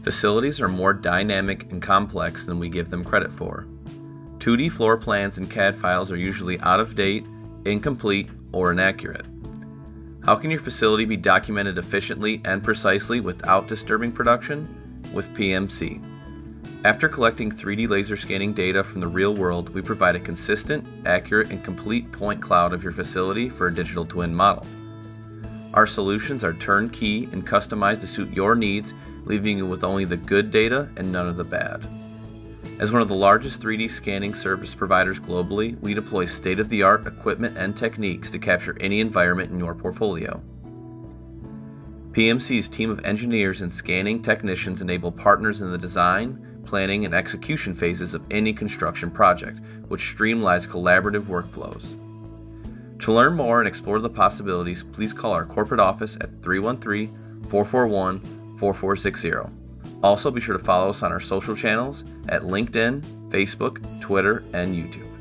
Facilities are more dynamic and complex than we give them credit for. 2D floor plans and CAD files are usually out of date, incomplete, or inaccurate. How can your facility be documented efficiently and precisely without disturbing production? With PMC. After collecting 3D laser scanning data from the real world, we provide a consistent, accurate, and complete point cloud of your facility for a digital twin model. Our solutions are turnkey and customized to suit your needs, leaving you with only the good data and none of the bad. As one of the largest 3D scanning service providers globally, we deploy state of the art equipment and techniques to capture any environment in your portfolio. PMC's team of engineers and scanning technicians enable partners in the design, planning, and execution phases of any construction project, which streamlines collaborative workflows. To learn more and explore the possibilities, please call our corporate office at 313 441 4460. Also, be sure to follow us on our social channels at LinkedIn, Facebook, Twitter, and YouTube.